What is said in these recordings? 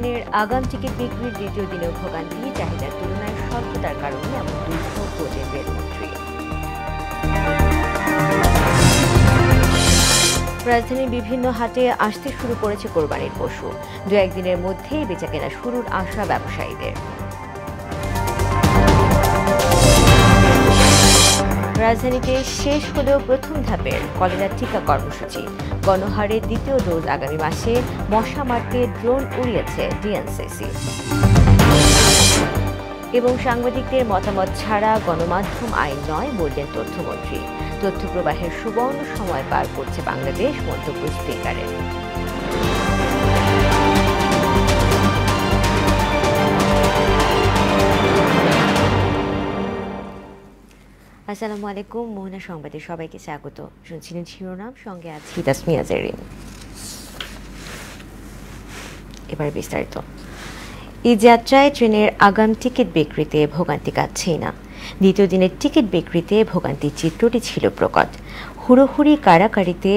ট্রেনের আগাম টিকিট বিক্রির দ্বিতীয় দিনেও ভোগান্তি, চাহিদার তুলনায় স্বল্পতার কারণে এমন দুর্ভোগ বোঝেন রেলমন্ত্রী রাজধানীর বিভিন্ন হাটে আসতে শুরু করেছে কোরবানির পশু। দু একদিনের মধ্যেই বেচাকেনা শুরুর আশা ব্যবসায়ীদের। রাজধানীতে শেষ হলেও প্রথম ধাপের কলেরা টিকা কর্মসূচি। গণহারের দ্বিতীয় ডোজ আগামী মাসে মশা মারতে ড্রোন উড়িয়েছে ডিএনসিসি। এবং সাংবাদিকদের মতামত ছাড়া গণমাধ্যম আইন নয় বললেন তথ্যমন্ত্রী। তথ্য প্রবাহের সুবর্ণ সময় পার করছে বাংলাদেশ, মন্তব্য স্পিকারের। আসসালামু আলাইকুম মোহনা সংবাদে সবাইকে স্বাগত। শুনছিলেন শিরোনাম, সঙ্গে আছি তাসমিয়া জেরিন। এবার বিস্তারিত। এই যাত্রায় ট্রেনের আগাম টিকিট বিক্রিতে ভোগান্তি কাটছেই না। দ্বিতীয় দিনের টিকিট বিক্রিতে ভোগান্তির চিত্রটি ছিল প্রকট। হুড়োহুড়ি কারাকারিতে,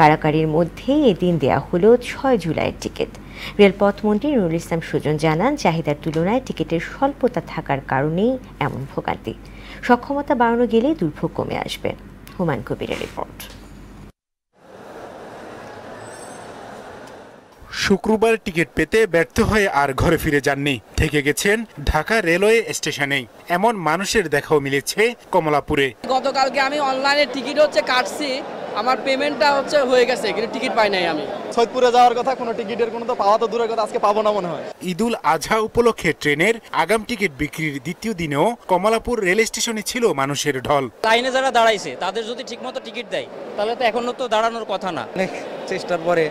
কারাকারির মধ্যেই এদিন দেয়া হলো ছয় জুলাইয়ের টিকিট। রেলপথ মন্ত্রী নুরুল ইসলাম সুজন জানান, চাহিদার তুলনায় টিকিটের স্বল্পতা থাকার কারণেই এমন ভোগান্তি। সক্ষমতা বাড়ানো গেলেই দুর্ভোগ কমে আসবে। হুমায়ুন কবিরের রিপোর্ট। শুক্রবার টিকিট পেতে ব্যর্থ হয়ে আর ঘরে ফিরে যাননি। থেকে গেছেন ঢাকা রেলওয়ে স্টেশনেই এমন মানুষের দেখাও মিলেছে কমলাপুরে। গতকালকে আমি অনলাইনে টিকিট হচ্ছে কাটছি। আমার পেমেন্টটা হচ্ছে হয়ে গেছে কিন্তু টিকিট পাই নাই আমি। সৈয়দপুরে যাওয়ার কথা কোনো টিকিটের কোনো তো পাওয়া তো দূরের কথা আজকে পাবো না মনে হয়। ঈদুল আজহা উপলক্ষে ট্রেনের আগাম টিকিট বিক্রির দ্বিতীয় দিনেও কমলাপুর রেল স্টেশনে ছিল মানুষের ঢল। লাইনে যারা দাঁড়াইছে তাদের যদি ঠিকমতো টিকিট দেয় তাহলে তো এখনও তো দাঁড়ানোর কথা না। অনেক চেষ্টার পরে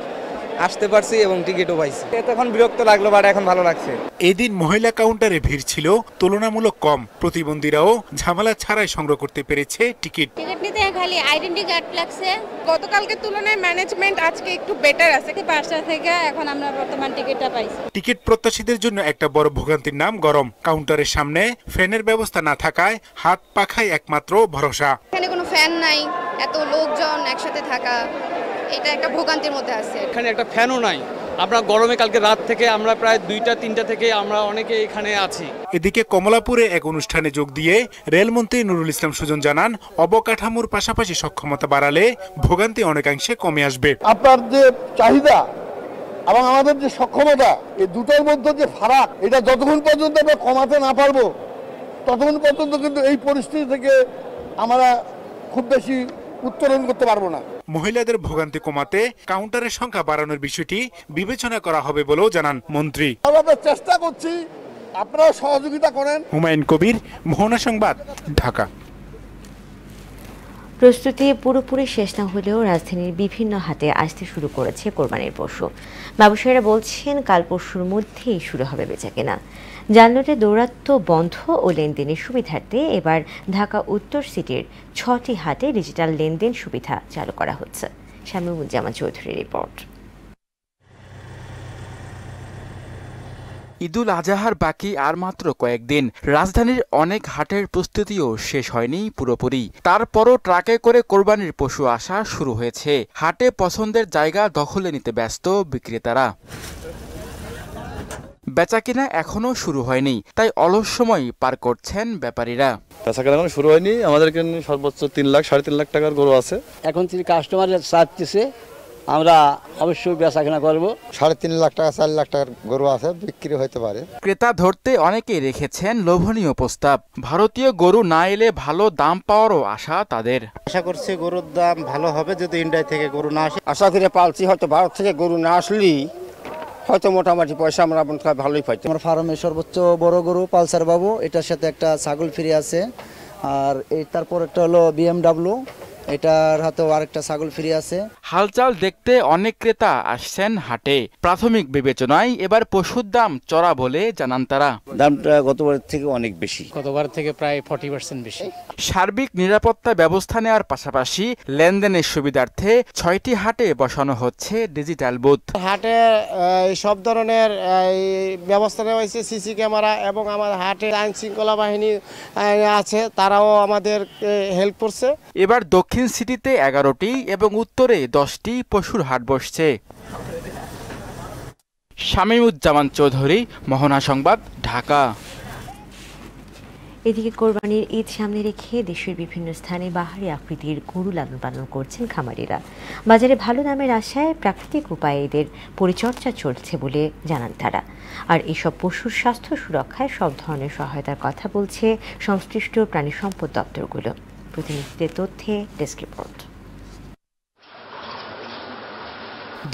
আসতে পারছি এবং টিকিটও পাইছি। তখন বিরক্ত লাগল বাট এখন ভালো লাগছে। এদিন মহিলা কাউন্টারে ভিড় ছিল তুলনামূলক কম। প্রতিবন্ধীরাও ঝামেলা ছাড়াই সংগ্রহ করতে পেরেছে টিকিট। টিকিট নিতে খালি আইডেন্টি কার্ড লাগছে। গতকালকের তুলনায় ম্যানেজমেন্ট আজকে একটু বেটার আছে। কি পাঁচটা থেকে এখন আমরা বর্তমান টিকিটটা পাইছি। টিকিট প্রত্যাশীদের জন্য একটা বড় ভোগান্তির নাম গরম। কাউন্টারের সামনে ফ্যানের ব্যবস্থা না থাকায় হাত পাখায় একমাত্র ভরসা। এখানে কোনো ফ্যান নাই এত লোকজন একসাথে থাকা। এটা একটা ভোগান্তির মধ্যে আছে এখানে একটা ফ্যানও নাই। আমরা গরমে কালকে রাত থেকে আমরা প্রায় দুইটা তিনটা থেকে আমরা অনেকে এখানে আছি। এদিকে কমলাপুরে এক অনুষ্ঠানে যোগ দিয়ে রেলমন্ত্রী নুরুল ইসলাম সুজন জানান অবকাঠামোর পাশাপাশি সক্ষমতা বাড়ালে ভোগান্তি অনেকাংশে কমে আসবে। আপনার যে চাহিদা এবং আমাদের যে সক্ষমতা এই দুটোর মধ্যে যে ফারাক এটা যতক্ষণ পর্যন্ত আমরা কমাতে না পারব ততক্ষণ পর্যন্ত কিন্তু এই পরিস্থিতি থেকে আমরা খুব বেশি উত্তরণ করতে পারব না। মহিলাদের ভোগান্তি কমাতে কাউন্টারের সংখ্যা বাড়ানোর বিষয়টি বিবেচনা করা হবে বলেও জানান মন্ত্রী। আমরা চেষ্টা করছি আপনারা সহযোগিতা করেন। হুমায়ুন কবির মোহনা সংবাদ ঢাকা। প্রস্তুতি পুরোপুরি শেষ না হলেও রাজধানীর বিভিন্ন হাতে আসতে শুরু করেছে কোরবানির পশু। ব্যবসায়ীরা বলছেন কাল পরশুর মধ্যেই শুরু হবে বেচাকেনা জানলোটে দৌরাত্ম বন্ধ ও লেনদেনের সুবিধার্থে এবার ঢাকা উত্তর সিটির ছটি হাটে ডিজিটাল লেনদেন সুবিধা চালু করা হচ্ছে। শামীমুজ্জামান চৌধুরীর রিপোর্ট। ঈদুল আজাহার বাকি আর মাত্র কয়েকদিন। রাজধানীর অনেক হাটের প্রস্তুতিও শেষ হয়নি পুরোপুরি। তারপরও ট্রাকে করে কোরবানির পশু আসা শুরু হয়েছে। হাটে পছন্দের জায়গা দখলে নিতে ব্যস্ত বিক্রেতারা। বেচাকিনা এখনও শুরু হয়নি তাই অলস সময় পার করছেন ব্যাপারীরা। বেচাকেনা এখনও শুরু হয়নি আমাদের এখানে সর্বোচ্চ তিন লাখ সাড়ে তিন লাখ টাকার গরু আছে। এখন তিনি কাস্টমার চাচ্ছে আমরা অবশ্যই বেচা কেনা করব। সাড়ে তিন লাখ টাকা চার লাখ টাকার গরু আছে বিক্রি হতে পারে। ক্রেতা ধরতে অনেকেই রেখেছেন লোভনীয় প্রস্তাব। ভারতীয় গরু না এলে ভালো দাম পাওয়ারও আশা তাদের। আশা করছি গরুর দাম ভালো হবে যদি ইন্ডিয়া থেকে গরু না আসে। আশা করে পালছি হয়তো ভারত থেকে গরু না আসলেই হয়তো মোটামুটি পয়সা আমরা আপনার ভালোই পাইতাম। আমার ফার্মে সর্বোচ্চ বড় গরু, পালসার বাবু, এটার সাথে একটা ছাগল ফিরে আছে। আর এই তারপর একটা হলো বিএমডাব্লিউ এটার হাতেও আরেকটা ছাগল ফ্রি আছে। হালচাল দেখতে অনেক ক্রেতা আসছেন হাটে। প্রাথমিক বিবেচনায় এবার পশুর দাম চড়া বলে জানান তারা। দামটা গতবারের থেকে অনেক বেশি। গতবার থেকে প্রায় ফর্টি পার্সেন্ট বেশি। সার্বিক নিরাপত্তা ব্যবস্থা নেওয়ার পাশাপাশি লেনদেনের সুবিধার্থে ছয়টি হাটে বসানো হচ্ছে ডিজিটাল বুথ। হাটে সব ধরনের ব্যবস্থা নেওয়া হয়েছে সিসি ক্যামেরা এবং আমার হাটে আইন শৃঙ্খলা বাহিনী আছে তারাও আমাদের হেল্প করছে। এবার দক্ষিণ সিটিতে এগারোটি এবং উত্তরে দশটি পশুর হাট বসছে। শামীমুজ্জামান চৌধুরী, মোহনা সংবাদ, ঢাকা। এদিকে কোরবানির ঈদ সামনে রেখে দেশের বিভিন্ন স্থানে বাহারি আকৃতির গরু লালন পালন করছেন খামারিরা। বাজারে ভালো দামের আশায় প্রাকৃতিক উপায়ে এদের পরিচর্যা চলছে বলে জানান তারা। আর এসব পশুর স্বাস্থ্য সুরক্ষায় সব ধরনের সহায়তার কথা বলছে সংশ্লিষ্ট প্রাণী সম্পদ দপ্তরগুলো। প্রতিনিধিদের তথ্যে ডেস্ক রিপোর্ট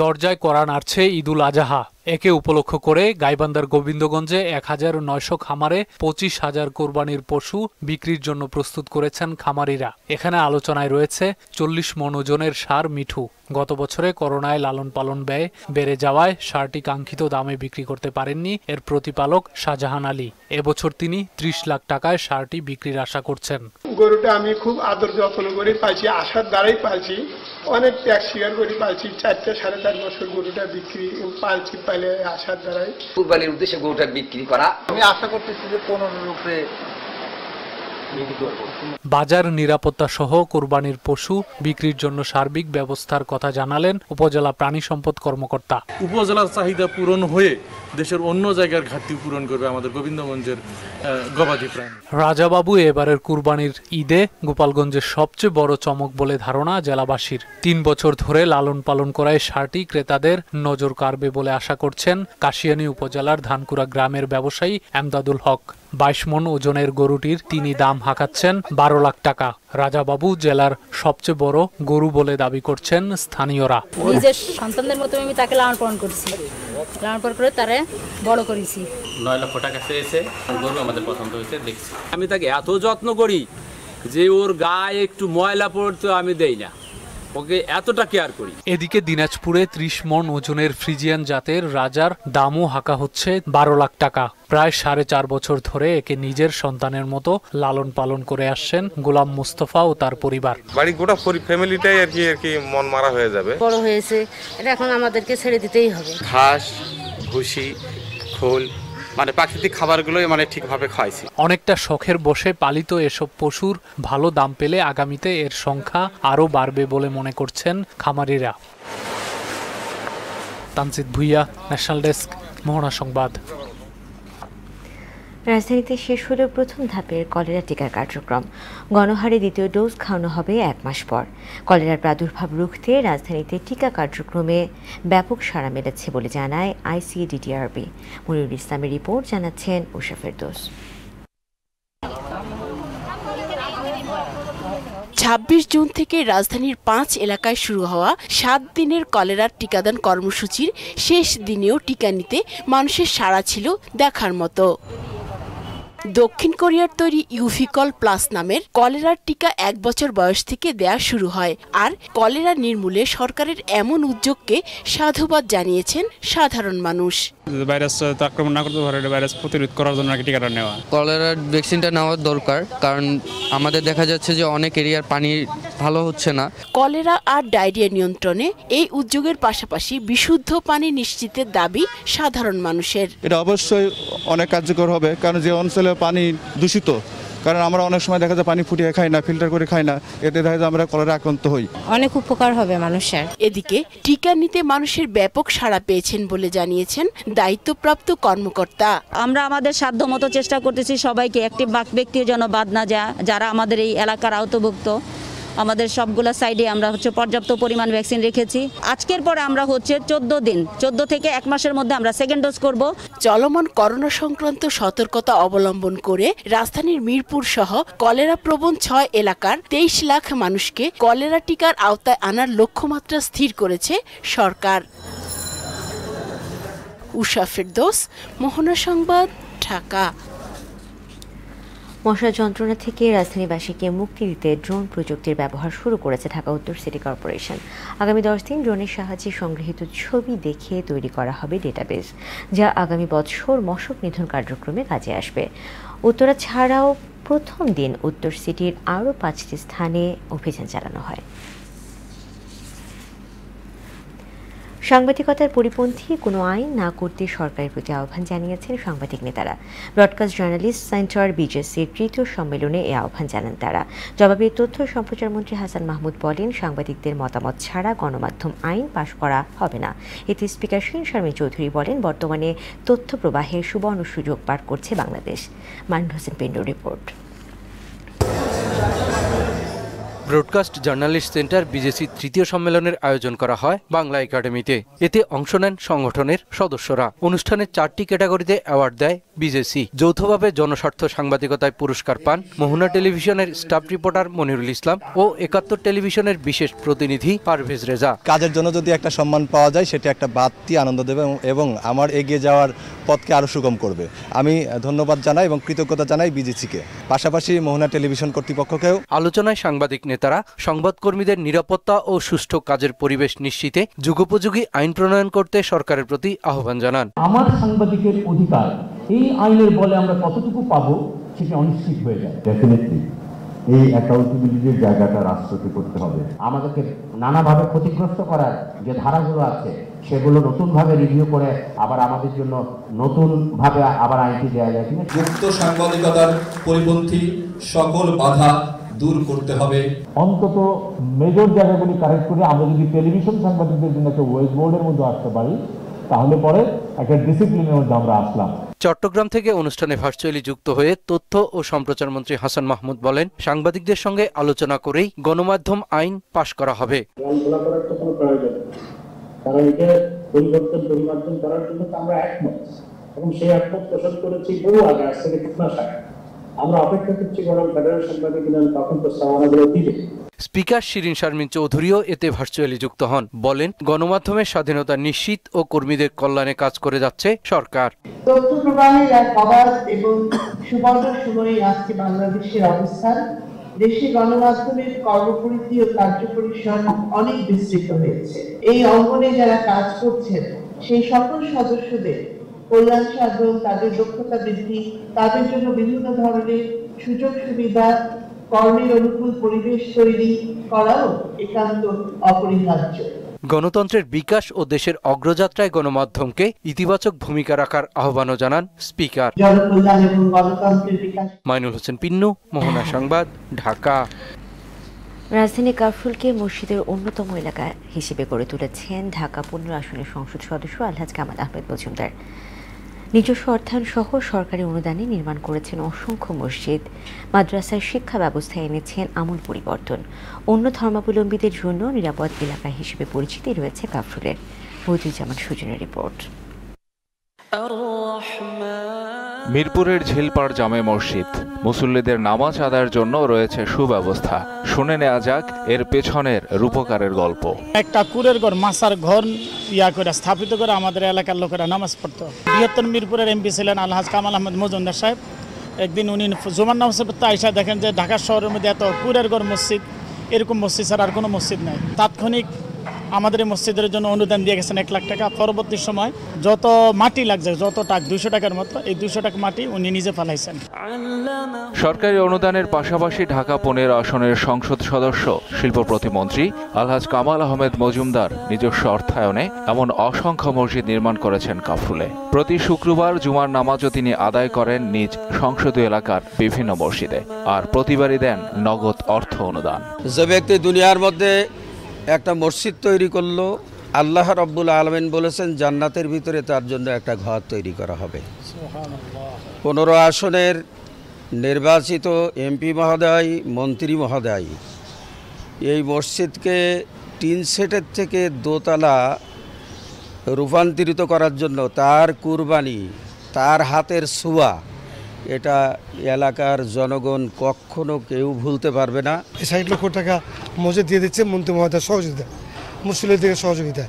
দরজায় করা নাড়ছে ঈদুল আজাহা। একে উপলক্ষ করে গাইবান্দার গোবিন্দগঞ্জে এক হাজার নয়শো খামারে পঁচিশ হাজার কোরবানির পশু বিক্রির জন্য প্রস্তুত করেছেন খামারিরা। এখানে আলোচনায় রয়েছে চল্লিশ মনোজনের সার মিঠু। গত বছরে করোনায় লালন পালন ব্যয় বেড়ে যাওয়ায় সারটি কাঙ্ক্ষিত দামে বিক্রি করতে পারেননি এর প্রতিপালক শাহজাহান আলী। এবছর তিনি ত্রিশ লাখ টাকায় সারটি বিক্রির আশা করছেন। গরুটা আমি খুব আদর যত্ন করে পাইছি আশার দ্বারাই পাইছি। অনেক ত্যাগ স্বীকার করে পাইছি চারটে সাড়ে চার বছর গরুটা বিক্রি পাইছি পাইলে আশার দ্বারাই। কুরবানির উদ্দেশ্যে গরুটা বিক্রি করা। আমি আশা করতেছি যে পনেরো রূপে বাজার নিরাপত্তা সহ কোরবানির পশু বিক্রির জন্য সার্বিক ব্যবস্থার কথা জানালেন উপজেলা প্রাণী সম্পদ কর্মকর্তা। উপজেলার চাহিদা পূরণ হয়ে দেশের অন্য জায়গার ঘাটতি পূরণ করবে আমাদের গোবিন্দগঞ্জের গবাদি প্রাণী। রাজাবাবু এবারের কুরবানির ঈদে গোপালগঞ্জের সবচেয়ে বড় চমক বলে ধারণা জেলাবাসীর। তিন বছর ধরে লালন পালন করায় সারটি ক্রেতাদের নজর কাড়বে বলে আশা করছেন কাশিয়ানী উপজেলার ধানকুড়া গ্রামের ব্যবসায়ী এমদাদুল হক। বাইশ মন ওজনের গরুটির তিনি দাম হাঁকাচ্ছেন বারো লাখ টাকা। রাজাবাবু জেলার সবচেয়ে বড় গরু বলে দাবি করছেন স্থানীয়রা। নিজের সন্তানদের মতো আমি তাকে লালন পালন করছি। লালন পালন করে তারে বড় করেছি। নয় লক্ষ টাকা চেয়েছে। গরু আমাদের পছন্দ হয়েছে দেখছি। আমি তাকে এত যত্ন করি যে ওর গায়ে একটু ময়লা পড়তে আমি দেই না। ওকে এতটা কেয়ার করি। এদিকে দিনাজপুরে ত্রিশ মন ওজনের ফ্রিজিয়ান জাতের রাজার দামও হাঁকা হচ্ছে বারো লাখ টাকা। প্রায় সাড়ে চার বছর ধরে একে নিজের সন্তানের মতো লালন পালন করে আসছেন গোলাম মুস্তফা ও তার পরিবার। বাড়ি গোটা ফ্যামিলিটাই আর কি আর কি মন মারা হয়ে যাবে। বড় হয়েছে এটা এখন আমাদেরকে ছেড়ে দিতেই হবে। ঘাস ভুসি খোল মানে প্রাকৃতিক খাবারগুলোই মানে ঠিকভাবে খাইছি। অনেকটা শখের বসে পালিত এসব পশুর ভালো দাম পেলে আগামীতে এর সংখ্যা আরও বাড়বে বলে মনে করছেন খামারিরা। তানজিদ ভুইয়া ন্যাশনাল ডেস্ক মোহনা সংবাদ। রাজধানীতে শেষ হলো প্রথম ধাপের কলেরা টিকার কার্যক্রম। গণহারে দ্বিতীয় ডোজ খাওয়ানো হবে এক মাস পর। কলেরার প্রাদুর্ভাব রুখতে রাজধানীতে টিকা কার্যক্রমে ব্যাপক সাড়া মিলেছে বলে জানায় আইসিডিডিআরবি মনিরুল ইসলামের রিপোর্ট জানাচ্ছেন উষা দোষ ছাব্বিশ জুন থেকে রাজধানীর পাঁচ এলাকায় শুরু হওয়া সাত দিনের কলেরার টিকাদান কর্মসূচির শেষ দিনেও টিকা নিতে মানুষের সাড়া ছিল দেখার মতো। দক্ষিণ কোরিয়ার তৈরি ইউফিকল প্লাস নামের কলেরার টিকা এক বছর বয়স থেকে দেয়া শুরু হয় আর কলেরা নির্মূলে সরকারের এমন উদ্যোগকে সাধুবাদ জানিয়েছেন সাধারণ মানুষ। ভাইরাস আক্রমণ না করতে পারে ভাইরাস প্রতিরোধ করার জন্য টিকাটা নেওয়া। কলেরার ভ্যাকসিনটা নেওয়ার দরকার কারণ আমাদের দেখা যাচ্ছে যে অনেক এরিয়ার পানি ভালো হচ্ছে না। কলেরা আর ডায়রিয়া নিয়ন্ত্রণে এই উদ্যোগের পাশাপাশি বিশুদ্ধ পানি নিশ্চিতের দাবি সাধারণ মানুষের। এটা অবশ্যই অনেক কার্যকর হবে কারণ যে অঞ্চলে পানি দূষিত কারণ আমরা অনেক সময় দেখা যায় পানি ফুটিয়ে খাই না ফিল্টার করে খাই না এতে দেখা যায় আমরা কলেরা আক্রান্ত হই। অনেক উপকার হবে মানুষের। এদিকে টিকা নিতে মানুষের ব্যাপক সাড়া পেয়েছেন বলে জানিয়েছেন দায়িত্বপ্রাপ্ত কর্মকর্তা। আমরা আমাদের সাধ্য মতো চেষ্টা করতেছি সবাইকে একটি বাক ব্যক্তিও যেন বাদ না যায় যারা আমাদের এই এলাকার আওতভুক্ত। আমাদের সবগুলো সাইডে আমরা হচ্ছে পর্যাপ্ত পরিমাণ ভ্যাকসিন রেখেছি। আজকের পরে আমরা হচ্ছে চোদ্দ দিন, চোদ্দ থেকে এক মাসের মধ্যে আমরা সেকেন্ড ডোজ করব। চলমান করোনা সংক্রান্ত সতর্কতা অবলম্বন করে রাজধানীর মিরপুর সহ কলেরা প্রবণ ছয় এলাকার তেইশ লাখ মানুষকে কলেরা টিকার আওতায় আনার লক্ষ্যমাত্রা স্থির করেছে সরকার। উষা ফেরদোস, মোহনা সংবাদ, ঢাকা। মশা যন্ত্রণা থেকে রাজধানীবাসীকে মুক্তি দিতে ড্রোন প্রযুক্তির ব্যবহার শুরু করেছে ঢাকা উত্তর সিটি কর্পোরেশন। আগামী দশ দিন ড্রোনের সাহায্যে সংগৃহীত ছবি দেখে তৈরি করা হবে ডেটাবেস, যা আগামী বছর মশক নিধন কার্যক্রমে কাজে আসবে। উত্তরা ছাড়াও প্রথম দিন উত্তর সিটির আরও পাঁচটি স্থানে অভিযান চালানো হয়। সাংবাদিকতার পরিপন্থী, কোনো আইন না করতে সরকারের প্রতি আহ্বান জানিয়েছেন সাংবাদিক নেতারা। ব্রডকাস্ট জার্নালিস্ট সেন্টার বিজেসির তৃতীয় সম্মেলনে এ আহ্বান জানান তারা। জবাবে তথ্য সম্প্রচার মন্ত্রী হাসান মাহমুদ বলেন, সাংবাদিকদের মতামত ছাড়া গণমাধ্যম আইন পাশ করা হবে না। এতে স্পিকার শিন শারমী চৌধুরী বলেন, বর্তমানে তথ্য প্রবাহের সুবর্ণ সুযোগ পার করছে বাংলাদেশ। মান্ড Hossain পেন্ডুর report. Broadcast journalist centre BJC তৃতীয় সম্মেলনের আয়োজন করা হয় বাংলা একাডেমিতে। এতে অংশ নেন সংগঠনের সদস্যরা। অনুষ্ঠানের চারটি ক্যাটাগরিতে অ্যাওয়ার্ড দেয় বিজেসি। যৌথভাবে জনস্বার্থ সাংবাদিকতায় পুরস্কার পান মোহনা টেলিভিশনের স্টাফ রিপোর্টার মনিরুল ইসলাম ও একাত্তর টেলিভিশনের বিশেষ প্রতিনিধি পারভেজ রেজা। কাজের জন্য যদি একটা সম্মান পাওয়া যায় সেটা একটা বাড়তি আনন্দ দেবে এবং- আমার এগিয়ে যাওয়ার পথকে আরও সুগম করবে। আমি ধন্যবাদ জানাই এবং কৃতজ্ঞতা জানাই বিজেসিকে। পাশাপাশি মোহনা টেলিভিশন কর্তৃপক্ষকেও আলোচনায় সাংবাদিক নেতারা সংবাদকর্মীদের নিরাপত্তা ও সুষ্ঠু কাজের পরিবেশ নিশ্চিতে যুগোপযোগী আইন প্রণয়ন করতে সরকারের প্রতি আহ্বান জানান। আমার সাংবাদিকের অধিকার এই আইনের বলে আমরা কতটুকু পাবো সেটা অনিশ্চিত হয়ে যায়। ডেফিনেটলি এই অ্যাকাউন্টেবিলিটির জায়গাটা রাষ্ট্রকে করতে হবে। আমাদেরকে নানাভাবে ক্ষতিগ্রস্ত করার যে ধারাগুলো আছে সেগুলো নতুনভাবে রিভিউ করে আবার আমাদের জন্য নতুনভাবে আবার আইনটি দেওয়া যায়। কিনা মুক্ত সাংবাদিকতার পরিপন্থী সকল বাধা দূর করতে হবে। অন্তত মেজর জায়গাগুলি কারেক্ট করে আমরা যদি টেলিভিশন সাংবাদিকদের জন্য একটা ওয়েব বোর্ডের মধ্যে আসতে পারি তাহলে পরে একটা ডিসিপ্লিনের মধ্যে আমরা আসলাম। চট্টগ্রাম থেকে অনুষ্ঠানে ভার্চুয়ালি যুক্ত হয়ে তথ্য ও সম্প্রচার মন্ত্রী হাসান মাহমুদ বলেন সাংবাদিকদের সঙ্গে আলোচনা করেই গণমাধ্যম আইন পাশ করা হবে। কারণ এটা পরিবর্তন পরিমার্জন করার জন্য তো আমরা একমত। এবং সেই একমত পোষণ করেছি বহু আগে আজ থেকে তিন মাস আগে। আমরা অপেক্ষা করছি বরং ফেডারেল সাংবাদিক ইউনিয়ন তখন প্রস্তাবনাগুলো দিবে স্পিকার শিরিন শারমিন চৌধুরীও এতে ভার্চুয়ালি যুক্ত হন। বলেন গণমাধ্যমের স্বাধীনতা নিশ্চিত ও কর্মীদের কল্যাণে কাজ করে যাচ্ছে সরকার। তথ্য প্রবাহের এক অবাধ এবং সুবর্ণ সময়ে আজকে বাংলাদেশের অবস্থান। দেশে গণমাধ্যমের কর্মপরিধি ও কার্যপরিসর অনেক বিস্তৃত হয়েছে। এই অঙ্গনে যারা কাজ করছেন সেই সকল সদস্যদের কল্যাণ সাধন তাদের দক্ষতা বৃদ্ধি তাদের জন্য বিভিন্ন ধরনের সুযোগ সুবিধা কর্মের অনুকূল পরিবেশ তৈরি করাও একান্ত অপরিহার্য। গণতন্ত্রের বিকাশ ও দেশের অগ্রযাত্রায় গণমাধ্যমকে ইতিবাচক ভূমিকা রাখার আহ্বানও জানান স্পিকার। মাইনুল হোসেন পিন্নু মোহনা সংবাদ ঢাকা। রাজধানী কাফরুলকে মসজিদের অন্যতম এলাকা হিসেবে গড়ে তুলেছেন ঢাকা পনেরো আসনের সংসদ সদস্য আলহাজ কামাল আহমেদ মজুমদার। নিজস্ব অর্থায়ন সহ সরকারি অনুদানে নির্মাণ করেছেন অসংখ্য মসজিদ। মাদ্রাসায় শিক্ষা ব্যবস্থায় এনেছেন আমূল পরিবর্তন। অন্য ধর্মাবলম্বীদের জন্য নিরাপদ এলাকা হিসেবে পরিচিতি রয়েছে কাফরুলের বদিজামান সুজনের রিপোর্ট। মিরপুরের ঝিলপাড় জামে মসজিদ। মুসল্লিদের নামাজ আদায়ের জন্য রয়েছে সুব্যবস্থা। শুনে নেওয়া যাক এর পেছনের রূপকারের গল্প। একটা কুরের ঘর, মাসার ঘর ইয়া করে স্থাপিত করে আমাদের এলাকার লোকেরা নামাজ পড়ত। বৃহত্তর মিরপুরের এমপি ছিলেন আলহাজ কামাল আহমেদ মজুমদার সাহেব। একদিন উনি জুমান নামাজ পড়তে আইসা দেখেন যে ঢাকা শহরের মধ্যে এত কুরের ঘর মসজিদ, এরকম মসজিদ ছাড়া আর কোনো মসজিদ নাই। তাৎক্ষণিক আমাদের এই মসজিদের জন্য অনুদান দিয়ে গেছেন এক লাখ টাকা। পরবর্তী সময় যত মাটি লাগছে যত টাকা দুইশো টাকার মতো এই দুইশো টাকা মাটি উনি নিজে ফেলাইছেন। সরকারি অনুদানের পাশাপাশি ঢাকা পনেরো আসনের সংসদ সদস্য শিল্প প্রতিমন্ত্রী আলহাজ কামাল আহমেদ মজুমদার নিজস্ব অর্থায়নে এমন অসংখ্য মসজিদ নির্মাণ করেছেন কাফরুলে। প্রতি শুক্রবার জুমার নামাজও তিনি আদায় করেন নিজ সংসদীয় এলাকার বিভিন্ন মসজিদে। আর প্রতিবারই দেন নগদ অর্থ অনুদান। যে ব্যক্তি দুনিয়ার মধ্যে একটা মসজিদ তৈরি করল। আল্লাহ রব্বুল আলমেন বলেছেন জান্নাতের ভিতরে তার জন্য একটা ঘর তৈরি করা হবে। পনেরো আসনের নির্বাচিত এমপি মহোদয় মন্ত্রী মহোদয় এই মসজিদকে টিন সেটের থেকে দোতলা রূপান্তরিত করার জন্য তার কুরবানি তার হাতের ছোঁয়া এটা এলাকার জনগণ কখনো কেউ ভুলতে পারবে না। ষাট লক্ষ টাকা মসজিদ দিয়ে দিচ্ছে মন্ত্রী মহোদয় সহযোগিতা মুসলিম থেকে সহযোগিতা।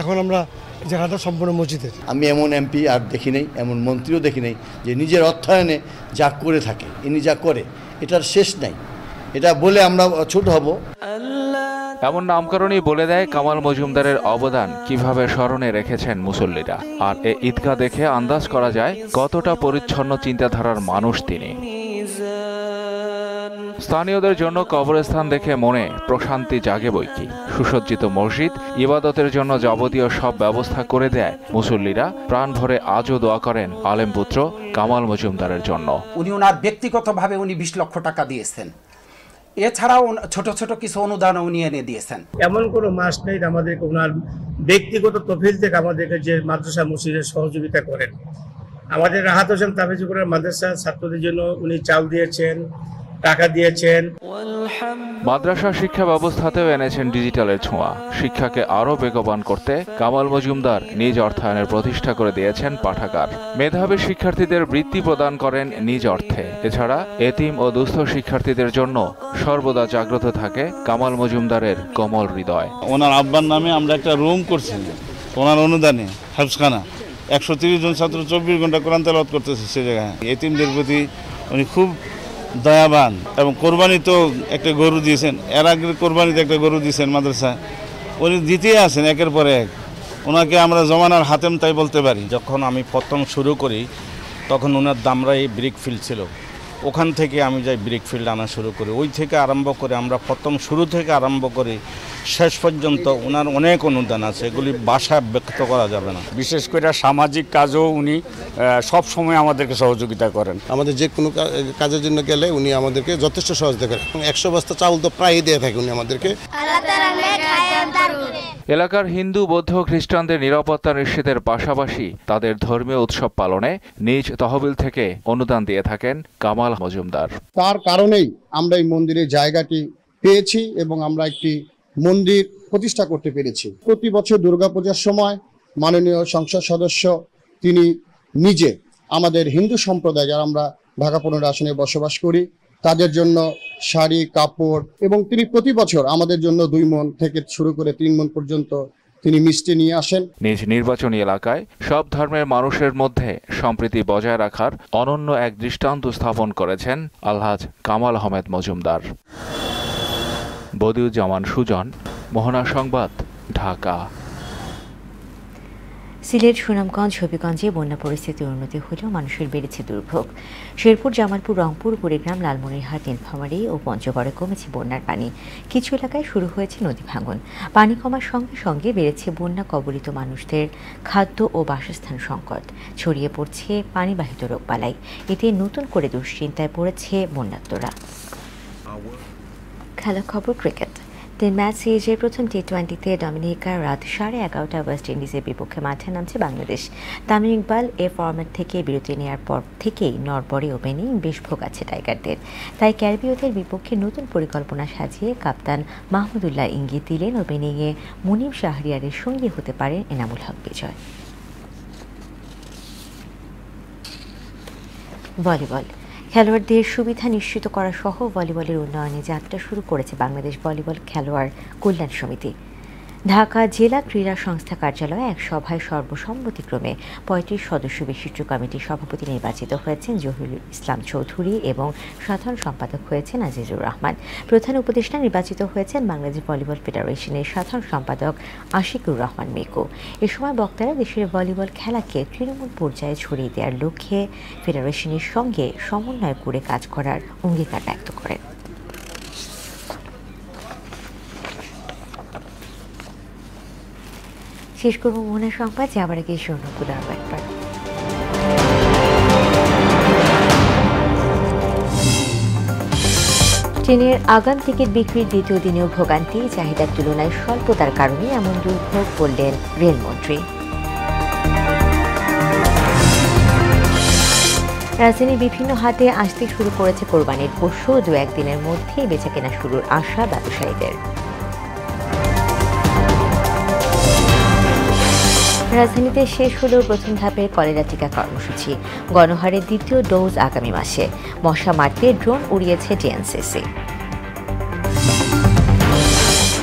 এখন আমরা জায়গাটা সম্পূর্ণ মসজিদের। আমি এমন এমপি আর দেখি নেই এমন মন্ত্রীও দেখি নেই যে নিজের অর্থায়নে যা করে থাকে ইনি যা করে এটার শেষ নাই। এটা বলে আমরা ছোট হব। এমন নামকরণই বলে দেয় কামাল মজুমদারের অবদান, কীভাবে স্মরণে রেখেছেন মুসল্লিরা। আর এ ঈদগাহ দেখে আন্দাজ করা যায় কতটা পরিচ্ছন্ন চিন্তাধারার মানুষ তিনি। স্থানীয়দের জন্য কবরস্থান দেখে মনে প্রশান্তি জাগে বইকি সুসজ্জিত মসজিদ, ইবাদতের জন্য যাবতীয় সব ব্যবস্থা করে দেয় মুসল্লিরা। প্রাণ ভরে আজও দোয়া করেন আলেম পুত্র কামাল মজুমদারের জন্য। উনি ওনার ব্যক্তিগতভাবে উনি বিশ লক্ষ টাকা দিয়েছেন। এছাড়াও ছোট ছোট কিছু অনুদান উনি এনে দিয়েছেন। এমন কোনো মাস নেই আমাদের আমাদেরকে ওনার ব্যক্তিগত তফিল থেকে আমাদেরকে যে মাদ্রাসা মসজিদের সহযোগিতা করেন। আমাদের রাহাত হোসেন তাফিজুকুরের মাদ্রাসা ছাত্রদের জন্য উনি চাল দিয়েছেন। টাকা দিয়েছেন। মাদ্রাসা শিক্ষা ব্যবস্থাতেও এনেছেন ডিজিটালের ছোঁয়া। শিক্ষাকে আরও বেগবান করতে কামাল মজুমদার নিজ অর্থায়নের প্রতিষ্ঠা করে দিয়েছেন পাঠাগার। মেধাবী শিক্ষার্থীদের বৃত্তি প্রদান করেন নিজ অর্থে। এছাড়া এতিম ও দুস্থ শিক্ষার্থীদের জন্য সর্বদা জাগ্রত থাকে কামাল মজুমদারের কোমল হৃদয়। ওনার আব্বার নামে আমরা একটা রুম করছি। ওনার অনুদানে হাফসখানা। একশো তিরিশ জন ছাত্র চব্বিশ ঘণ্টা কোরআন তেলাওয়াত করতেছে সে জায়গায়। এতিমদের প্রতি উনি খুব দয়াবান এবং কোরবানি তো একটা গরু দিয়েছেন। এর আগে কোরবানিতে একটা গরু দিয়েছেন মাদ্রাসা। উনি দ্বিতীয় আছেন, একের পর এক। ওনাকে আমরা জমানার হাতেম তাই বলতে পারি। যখন আমি প্রথম শুরু করি, তখন ওনার দামরাই ব্রিক ফিল ছিল। ওখান থেকে আমি যাই ব্রিক ফিল্ড আনা শুরু করি। ওই থেকে আরম্ভ করে আমরা প্রথম শুরু থেকে আরম্ভ করি শেষ পর্যন্ত ওনার অনেক অনুদান আছে এগুলি ভাষায় ব্যক্ত করা যাবে না। বিশেষ করে সামাজিক কাজও উনি সব সময় আমাদেরকে সহযোগিতা করেন। আমাদের যে কোনো কাজের জন্য গেলে উনি আমাদেরকে যথেষ্ট সহযোগিতা করেন একশো বস্তা চাউল তো প্রায়ই দিয়ে থাকে উনি আমাদেরকে। এলাকার হিন্দু, বৌদ্ধ, খ্রিস্টানদের নিরাপত্তা নিশ্চিতের পাশাপাশি তাদের ধর্মীয় উৎসব পালনে নিজ তহবিল থেকে অনুদান দিয়ে থাকেন কামাল মজুমদার। তার কারণেই আমরা এই মন্দিরের জায়গাটি পেয়েছি এবং আমরা একটি মন্দির প্রতিষ্ঠা করতে পেরেছি। প্রতি বছর দুর্গাপূজার সময় মাননীয় সংসদ সদস্য তিনি নিজে আমাদের হিন্দু সম্প্রদায়, যারা আমরা ঢাকা পনেরো আসনে বসবাস করি, তাদের জন্য শাড়ি, কাপড় এবং তিনি প্রতি বছর আমাদের জন্য দুই মন থেকে শুরু করে তিন মন পর্যন্ত তিনি মিষ্টি নিয়ে আসেন। নিজ নির্বাচনী এলাকায় সব ধর্মের মানুষের মধ্যে সম্প্রীতি বজায় রাখার অনন্য এক দৃষ্টান্ত স্থাপন করেছেন আলহাজ কামাল আহমেদ মজুমদার। বদিউজ্জামান সুজন, মোহনা সংবাদ, ঢাকা। সিলেট সুনামগঞ্জ হবিগঞ্জে বন্যা পরিস্থিতির উন্নতি হলেও মানুষের বেড়েছে দুর্ভোগ। শেরপুর জামালপুর রংপুর কুড়িগ্রাম লালমনিরহাট নীলফামারী ও পঞ্চগড়ে কমেছে বন্যার পানি। কিছু এলাকায় শুরু হয়েছে নদী ভাঙন। পানি কমার সঙ্গে সঙ্গে বেড়েছে বন্যা কবলিত মানুষদের খাদ্য ও বাসস্থান সংকট। ছড়িয়ে পড়ছে পানিবাহিত রোগবালাই। এতে নতুন করে দুশ্চিন্তায় পড়েছে বন্যাত্মরা। খেলা খবর ক্রিকেট। তিন ম্যাচ সিরিজের প্রথম টি টোয়েন্টিতে ডমিনিকা রাত সাড়ে এগারোটা ওয়েস্ট ইন্ডিজের বিপক্ষে মাঠে নামছে বাংলাদেশ। তামিম ইকবাল এ ফরম্যাট থেকে বিরতি নেওয়ার পর থেকেই নরবরে ওপেনিং বেশ ভোগাচ্ছে টাইগারদের। তাই ক্যারিবীয়দের বিপক্ষে নতুন পরিকল্পনা সাজিয়ে কাপ্তান মাহমুদুল্লাহ ইঙ্গিত দিলেন ওপেনিংয়ে মুনিম শাহরিয়ারের সঙ্গী হতে পারেন এনামুল হক বিজয়। ভলিবল খেলোয়াড়দের সুবিধা নিশ্চিত করা সহ ভলিবলের উন্নয়নে যাত্রা শুরু করেছে বাংলাদেশ ভলিবল খেলোয়াড় কল্যাণ সমিতি। ঢাকা জেলা ক্রীড়া সংস্থা কার্যালয়ে এক সভায় সর্বসম্মতিক্রমে পঁয়ত্রিশ সদস্য বিশিষ্ট কমিটির সভাপতি নির্বাচিত হয়েছেন জহিরুল ইসলাম চৌধুরী এবং সাধারণ সম্পাদক হয়েছেন আজিজুর রহমান। প্রধান উপদেষ্টা নির্বাচিত হয়েছেন বাংলাদেশ ভলিবল ফেডারেশনের সাধারণ সম্পাদক আশিকুর রহমান মিকু। এ সময় বক্তারা দেশের ভলিবল খেলাকে তৃণমূল পর্যায়ে ছড়িয়ে দেওয়ার লক্ষ্যে ফেডারেশনের সঙ্গে সমন্বয় করে কাজ করার অঙ্গীকার ব্যক্ত করেন। শেষ করব মোহনা সংবাদ যাবার আগে স্বর্ণপুর আরও একবার। ট্রেনের আগাম টিকিট বিক্রির দ্বিতীয় দিনেও ভোগান্তি, চাহিদার তুলনায় স্বল্পতার কারণে এমন দুর্ভোগ বললেন রেলমন্ত্রী। রাজধানীর বিভিন্ন হাটে আসতে শুরু করেছে কোরবানির পশু দু একদিনের মধ্যেই বেচা কেনা শুরুর আশা ব্যবসায়ীদের। রাজধানীতে শেষ হল প্রথম ধাপের কলেরা টিকা কর্মসূচি। গণহারের দ্বিতীয় ডোজ আগামী মাসে। মশা মারতে ড্রোন উড়িয়েছে ডিএনসিসি।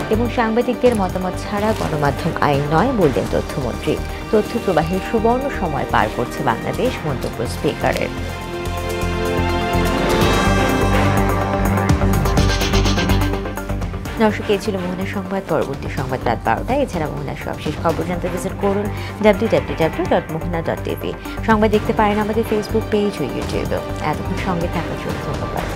এবং সাংবাদিকদের মতামত ছাড়া গণমাধ্যম আইন নয় বললেন তথ্যমন্ত্রী। তথ্য প্রবাহের সুবর্ণ সময় পার করছে বাংলাদেশ, মন্তব্য স্পিকারের। দর্শক, এই ছিল মোহনা সংবাদ। পরবর্তী সংবাদ রাত বারোটায়। এছাড়া মোহনার সবশেষ খবর জানতে ভিজিট করুন W W W dot Mohona dot TV সংবাদ দেখতে পারেন আমাদের ফেসবুক পেজ ও ইউটিউবেও এতক্ষণ সঙ্গে থাকার জন্য ধন্যবাদ।